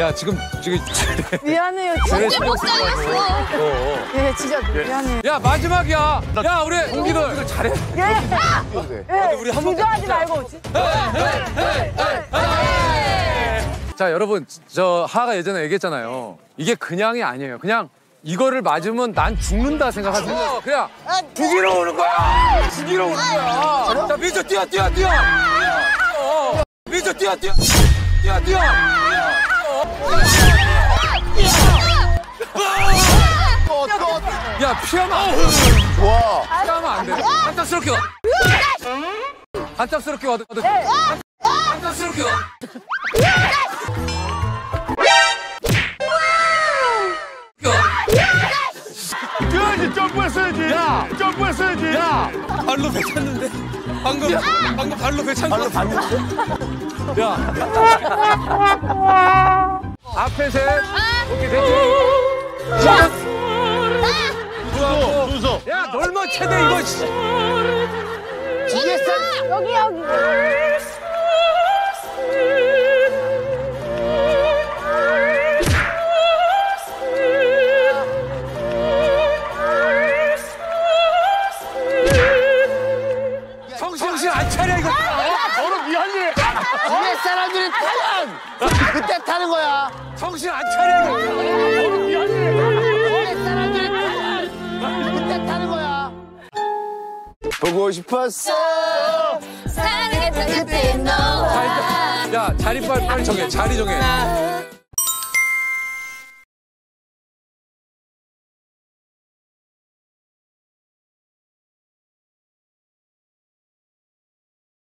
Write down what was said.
야 지금 지금 미안해요. 진짜 쓸 거야, 못살렸어. 어. 예, 진짜 미안해요. 야 마지막이야. 야 우리 동기들 잘해. 예, 예, 우리 한번 주저하지 말고. 지- 자 여러분 저 하가 예전에 얘기했잖아요. 이게 그냥이 아니에요. 그냥 이거를 맞으면 난 죽는다 생각하세요. 그냥 죽이러 오는 거야. 죽이러 오는 거야. 자 미주 뛰어 뛰어 뛰어. 어. 미주 뛰어 뛰어 뛰어 뛰어. 야 피하면 좋아. 피하면 안 돼. 한tap스럽게 와. 한tap스럽게 와도. 한tap스럽게 와. 뛰어야지, 점프했어야지. 야, 점프했어야지. 야, 발로 뱉었는데 방금 방금 발로 뱉은 거 봤는데 야 앞에 셋 오케이 됐지 순서, 순서. 야 넓어 최대 이거 씨. 여기, 여기. 정신 안 차려. 뒤에 사람들이 타면 그때 타는 거야. 정신 안 차려. 뒤에 사람들이 타면 그때 타는 거야. 보고 싶었어. 사랑했던 그때 너와 야 자리 빨리 빨리 정해 자리 정해